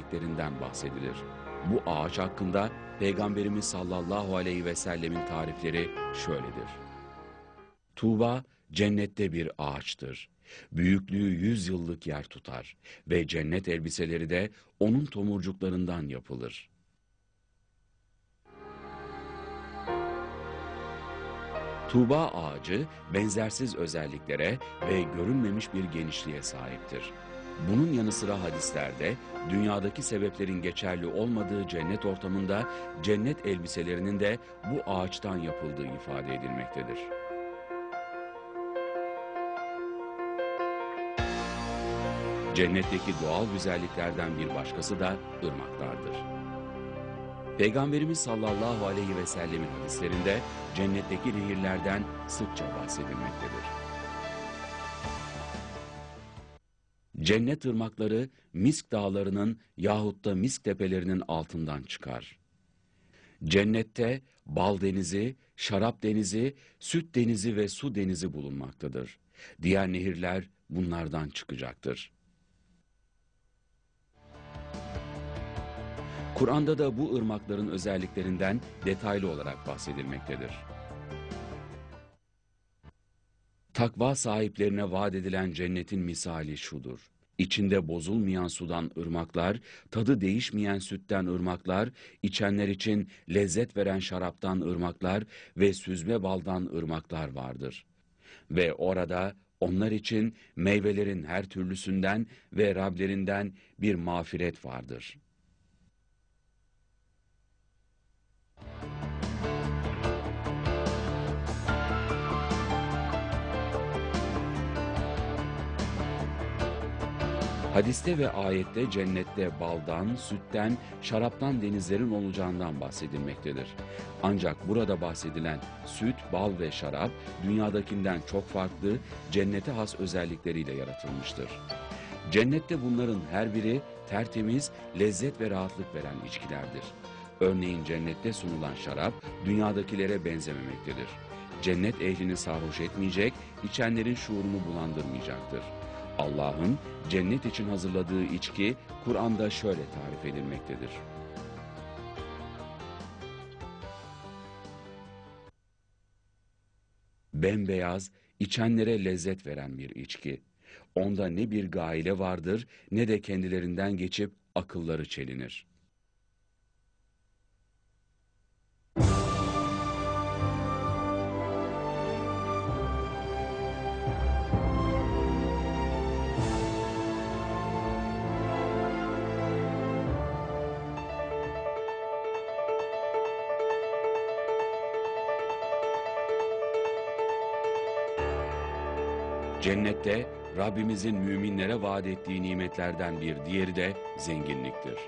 özelliklerinden bahsedilir. Bu ağaç hakkında Peygamberimiz sallallahu aleyhi ve sellemin tarifleri şöyledir. Tuğba cennette bir ağaçtır. Büyüklüğü yüz yıllık yer tutar ve cennet elbiseleri de onun tomurcuklarından yapılır. Tuğba ağacı benzersiz özelliklere ve görünmemiş bir genişliğe sahiptir. Bunun yanı sıra hadislerde dünyadaki sebeplerin geçerli olmadığı cennet ortamında cennet elbiselerinin de bu ağaçtan yapıldığı ifade edilmektedir. Cennetteki doğal güzelliklerden bir başkası da ırmaklardır. Peygamberimiz sallallahu aleyhi ve sellemin hadislerinde cennetteki nehirlerden sıkça bahsedilmektedir. Cennet ırmakları misk dağlarının yahut da misk tepelerinin altından çıkar. Cennette bal denizi, şarap denizi, süt denizi ve su denizi bulunmaktadır. Diğer nehirler bunlardan çıkacaktır. Kur'an'da da bu ırmakların özelliklerinden detaylı olarak bahsedilmektedir. Takva sahiplerine vaat edilen cennetin misali şudur. İçinde bozulmayan sudan ırmaklar, tadı değişmeyen sütten ırmaklar, içenler için lezzet veren şaraptan ırmaklar ve süzme baldan ırmaklar vardır. Ve orada onlar için meyvelerin her türlüsünden ve Rablerinden bir mağfiret vardır.'' Hadiste ve ayette cennette baldan, sütten, şaraptan denizlerin olacağından bahsedilmektedir. Ancak burada bahsedilen süt, bal ve şarap dünyadakinden çok farklı, cennete has özellikleriyle yaratılmıştır. Cennette bunların her biri tertemiz, lezzet ve rahatlık veren içkilerdir. Örneğin cennette sunulan şarap dünyadakilere benzememektedir. Cennet ehlini sarhoş etmeyecek, içenlerin şuurunu bulandırmayacaktır. Allah'ın cennet için hazırladığı içki Kur'an'da şöyle tarif edilmektedir. Bembeyaz, içenlere lezzet veren bir içki. Onda ne bir gaile vardır ne de kendilerinden geçip akılları çelinir.'' Cennette Rabbimizin müminlere vaat ettiği nimetlerden bir diğeri de zenginliktir.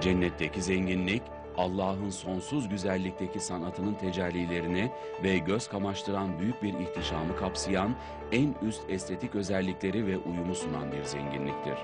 Cennetteki zenginlik Allah'ın sonsuz güzellikteki sanatının tecellilerini ve göz kamaştıran büyük bir ihtişamı kapsayan en üst estetik özellikleri ve uyumu sunan bir zenginliktir.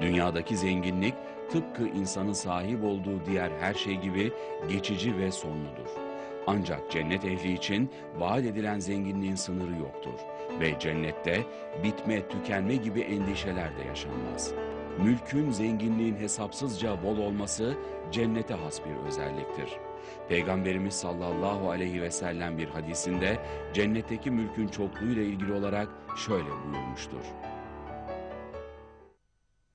Dünyadaki zenginlik tıpkı insanın sahip olduğu diğer her şey gibi geçici ve sonludur. Ancak cennet ehli için vaat edilen zenginliğin sınırı yoktur ve cennette bitme, tükenme gibi endişeler de yaşanmaz. Mülkün, zenginliğin hesapsızca bol olması cennete has bir özelliktir. Peygamberimiz sallallahu aleyhi ve sellem bir hadisinde cennetteki mülkün çokluğuyla ilgili olarak şöyle buyurmuştur.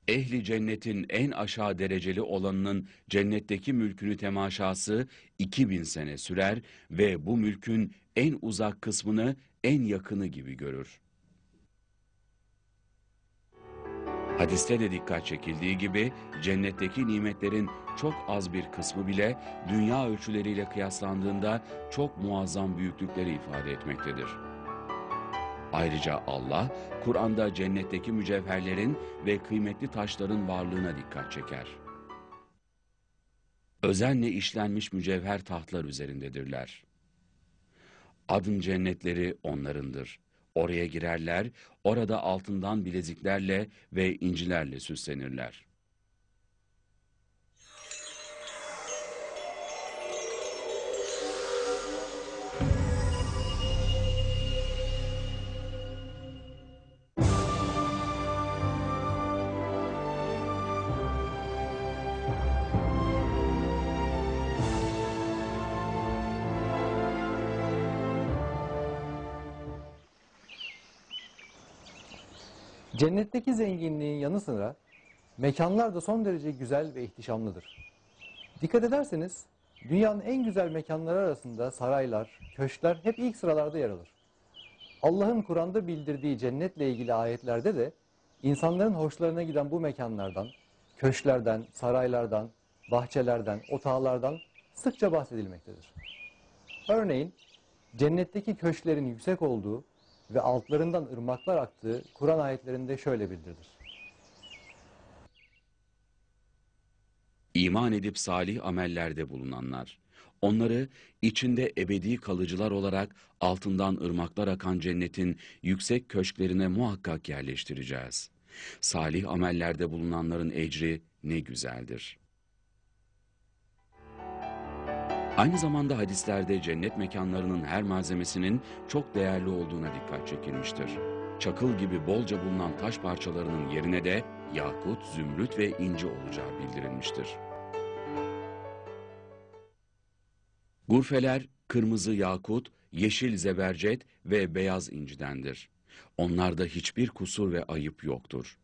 Ehli cennetin en aşağı dereceli olanının cennetteki mülkünü temaşası 2000 sene sürer ve bu mülkün en uzak kısmını en yakını gibi görür. Hadiste de dikkat çekildiği gibi cennetteki nimetlerin çok az bir kısmı bile dünya ölçüleriyle kıyaslandığında çok muazzam büyüklükleri ifade etmektedir. Ayrıca Allah, Kur'an'da cennetteki mücevherlerin ve kıymetli taşların varlığına dikkat çeker. Özenle işlenmiş mücevher tahtlar üzerindedirler. Adın cennetleri onlarındır. Oraya girerler, orada altından bileziklerle ve incilerle süslenirler. Cennetteki zenginliğin yanı sıra mekanlar da son derece güzel ve ihtişamlıdır. Dikkat ederseniz dünyanın en güzel mekanları arasında saraylar, köşkler hep ilk sıralarda yer alır. Allah'ın Kur'an'da bildirdiği cennetle ilgili ayetlerde de insanların hoşlarına giden bu mekanlardan, köşklerden, saraylardan, bahçelerden, otağlardan sıkça bahsedilmektedir. Örneğin cennetteki köşklerin yüksek olduğu ve altlarından ırmaklar aktığı Kur'an ayetlerinde şöyle bildirilir. İman edip salih amellerde bulunanlar. Onları içinde ebedi kalıcılar olarak altından ırmaklar akan cennetin yüksek köşklerine muhakkak yerleştireceğiz. Salih amellerde bulunanların ecri ne güzeldir. Aynı zamanda hadislerde cennet mekanlarının her malzemesinin çok değerli olduğuna dikkat çekilmiştir. Çakıl gibi bolca bulunan taş parçalarının yerine de yakut, zümrüt ve inci olacağı bildirilmiştir. Gurfeler kırmızı yakut, yeşil zebercet ve beyaz incidendir. Onlarda hiçbir kusur ve ayıp yoktur.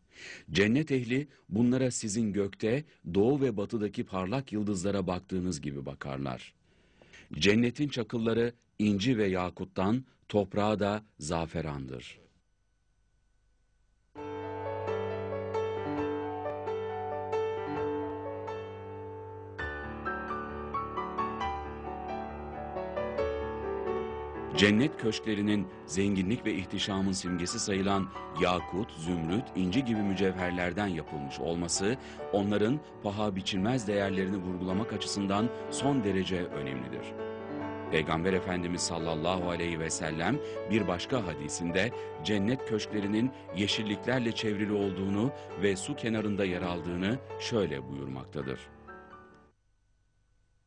Cennet ehli bunlara sizin gökte, doğu ve batıdaki parlak yıldızlara baktığınız gibi bakarlar. Cennetin çakılları inci ve yakuttan, toprağı da zaferandır. Cennet köşklerinin zenginlik ve ihtişamın simgesi sayılan yakut, zümrüt, inci gibi mücevherlerden yapılmış olması onların paha biçilmez değerlerini vurgulamak açısından son derece önemlidir. Peygamber Efendimiz sallallahu aleyhi ve sellem bir başka hadisinde cennet köşklerinin yeşilliklerle çevrili olduğunu ve su kenarında yer aldığını şöyle buyurmaktadır.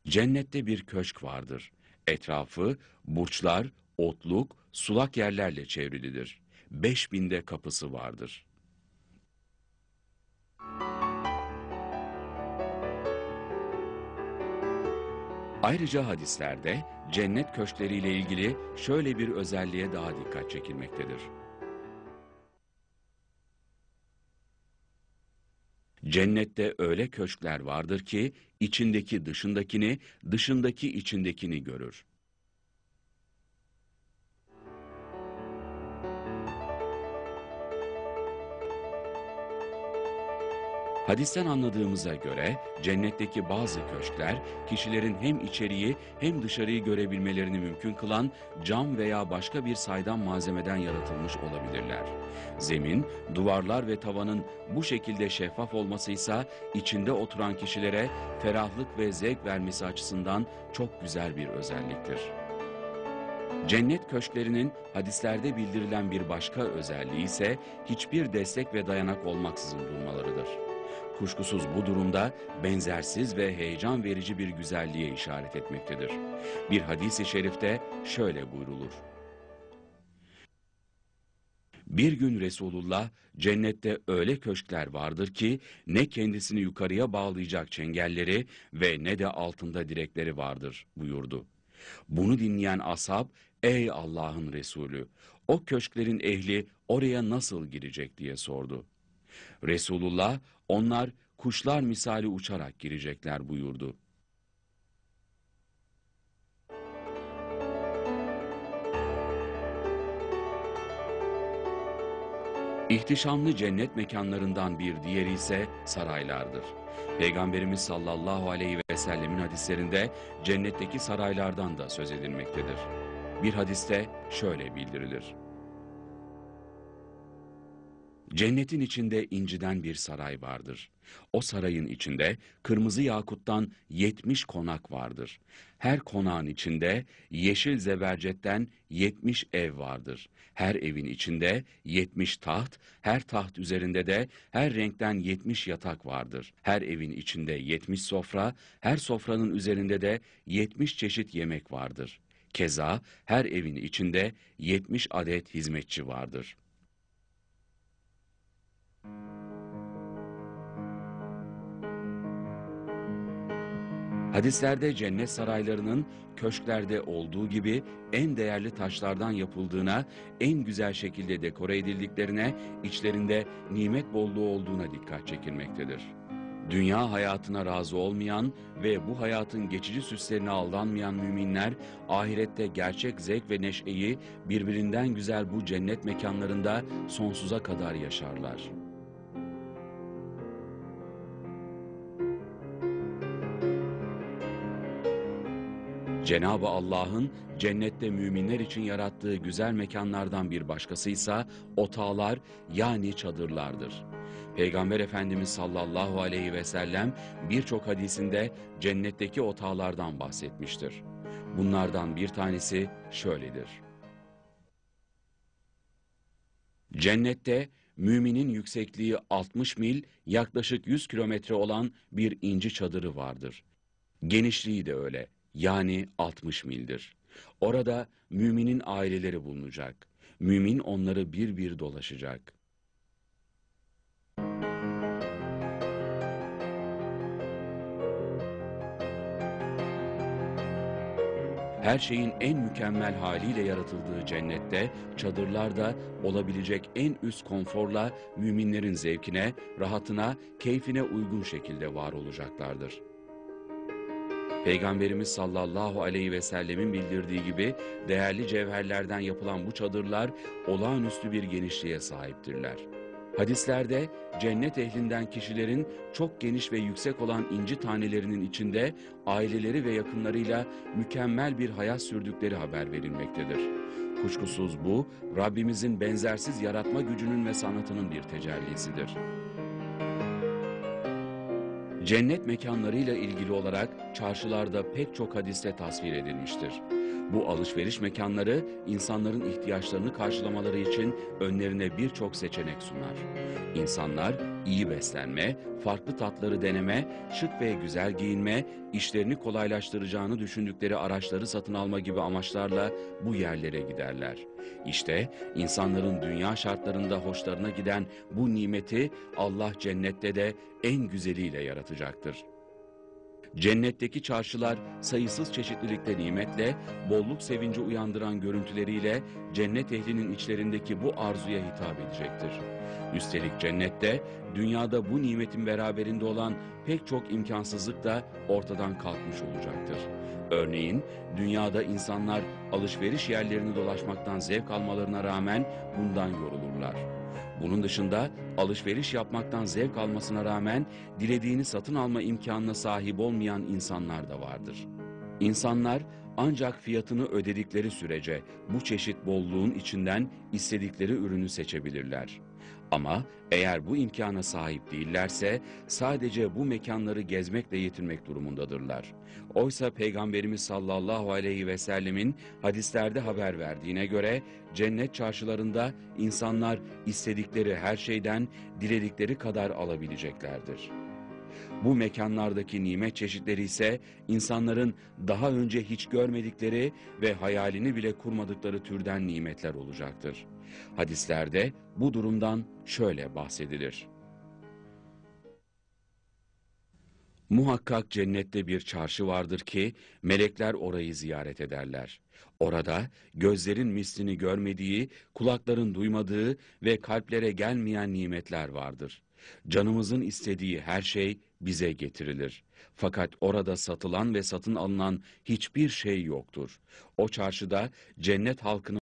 Cennette bir köşk vardır. Etrafı burçlar, otluk, sulak yerlerle çevrilidir. Beş binde kapısı vardır. Ayrıca hadislerde cennet köşkleriyle ilgili şöyle bir özelliğe daha dikkat çekilmektedir. Cennette öyle köşkler vardır ki içindeki dışındakini, dışındaki içindekini görür. Hadisten anladığımıza göre cennetteki bazı köşkler kişilerin hem içeriği hem dışarıyı görebilmelerini mümkün kılan cam veya başka bir saydam malzemeden yaratılmış olabilirler. Zemin, duvarlar ve tavanın bu şekilde şeffaf olması ise içinde oturan kişilere ferahlık ve zevk vermesi açısından çok güzel bir özelliktir. Cennet köşklerinin hadislerde bildirilen bir başka özelliği ise hiçbir destek ve dayanak olmaksızın bulunmalarıdır. Kuşkusuz bu durumda benzersiz ve heyecan verici bir güzelliğe işaret etmektedir. Bir hadis-i şerifte şöyle buyrulur. Bir gün Resulullah cennette öyle köşkler vardır ki ne kendisini yukarıya bağlayacak çengelleri ve ne de altında direkleri vardır buyurdu. Bunu dinleyen ashab ey Allah'ın Resulü o köşklerin ehli oraya nasıl girecek diye sordu. Resulullah onlar kuşlar misali uçarak girecekler buyurdu. İhtişamlı cennet mekanlarından bir diğeri ise saraylardır. Peygamberimiz sallallahu aleyhi ve sellemin hadislerinde cennetteki saraylardan da söz edilmektedir. Bir hadiste şöyle bildirilir. Cennetin içinde inciden bir saray vardır. O sarayın içinde kırmızı yakuttan yetmiş konak vardır. Her konağın içinde yeşil zebercetten yetmiş ev vardır. Her evin içinde yetmiş taht, her taht üzerinde de her renkten yetmiş yatak vardır. Her evin içinde yetmiş sofra, her sofranın üzerinde de yetmiş çeşit yemek vardır. Keza her evin içinde yetmiş adet hizmetçi vardır.'' Hadislerde cennet saraylarının köşklerde olduğu gibi en değerli taşlardan yapıldığına, en güzel şekilde dekore edildiklerine, içlerinde nimet bolluğu olduğuna dikkat çekilmektedir. Dünya hayatına razı olmayan ve bu hayatın geçici süslerine aldanmayan müminler, ahirette gerçek zevk ve neşeyi birbirinden güzel bu cennet mekanlarında sonsuza kadar yaşarlar. Cenab-ı Allah'ın cennette müminler için yarattığı güzel mekanlardan bir başkasıysa otağlar yani çadırlardır. Peygamber Efendimiz sallallahu aleyhi ve sellem birçok hadisinde cennetteki otağlardan bahsetmiştir. Bunlardan bir tanesi şöyledir. Cennette müminin yüksekliği 60 mil yaklaşık 100 kilometre olan bir inci çadırı vardır. Genişliği de öyle yani 60 mildir. Orada müminin aileleri bulunacak. Mümin onları bir bir dolaşacak. Her şeyin en mükemmel haliyle yaratıldığı cennette, çadırlarda olabilecek en üst konforla müminlerin zevkine, rahatına, keyfine uygun şekilde var olacaklardır. Peygamberimiz sallallahu aleyhi ve sellemin bildirdiği gibi değerli cevherlerden yapılan bu çadırlar olağanüstü bir genişliğe sahiptirler. Hadislerde cennet ehlinden kişilerin çok geniş ve yüksek olan inci tanelerinin içinde aileleri ve yakınlarıyla mükemmel bir hayat sürdükleri haber verilmektedir. Kuşkusuz bu Rabbimizin benzersiz yaratma gücünün ve sanatının bir tecellisidir. Cennet mekanlarıyla ilgili olarak çarşılarda pek çok hadiste tasvir edilmiştir. Bu alışveriş mekanları insanların ihtiyaçlarını karşılamaları için önlerine birçok seçenek sunar. İnsanlar iyi beslenme, farklı tatları deneme, şık ve güzel giyinme, işlerini kolaylaştıracağını düşündükleri araçları satın alma gibi amaçlarla bu yerlere giderler. İşte insanların dünya şartlarında hoşlarına giden bu nimeti Allah cennette de en güzeliyle yaratacaktır. Cennetteki çarşılar sayısız çeşitlilikte nimetle, bolluk sevinci uyandıran görüntüleriyle cennet ehlinin içlerindeki bu arzuya hitap edecektir. Üstelik cennette dünyada bu nimetin beraberinde olan pek çok imkansızlık da ortadan kalkmış olacaktır. Örneğin dünyada insanlar alışveriş yerlerini dolaşmaktan zevk almalarına rağmen bundan yorulurlar. Bunun dışında alışveriş yapmaktan zevk almasına rağmen dilediğini satın alma imkanına sahip olmayan insanlar da vardır. İnsanlar ancak fiyatını ödedikleri sürece bu çeşit bolluğun içinden istedikleri ürünü seçebilirler. Ama eğer bu imkana sahip değillerse sadece bu mekanları gezmekle yetinmek durumundadırlar. Oysa Peygamberimiz sallallahu aleyhi ve sellemin hadislerde haber verdiğine göre cennet çarşılarında insanlar istedikleri her şeyden diledikleri kadar alabileceklerdir. Bu mekanlardaki nimet çeşitleri ise insanların daha önce hiç görmedikleri ve hayalini bile kurmadıkları türden nimetler olacaktır. Hadislerde bu durumdan şöyle bahsedilir. Muhakkak cennette bir çarşı vardır ki melekler orayı ziyaret ederler. Orada gözlerin mislini görmediği, kulakların duymadığı ve kalplere gelmeyen nimetler vardır. Canımızın istediği her şey bize getirilir. Fakat orada satılan ve satın alınan hiçbir şey yoktur. O çarşıda cennet halkının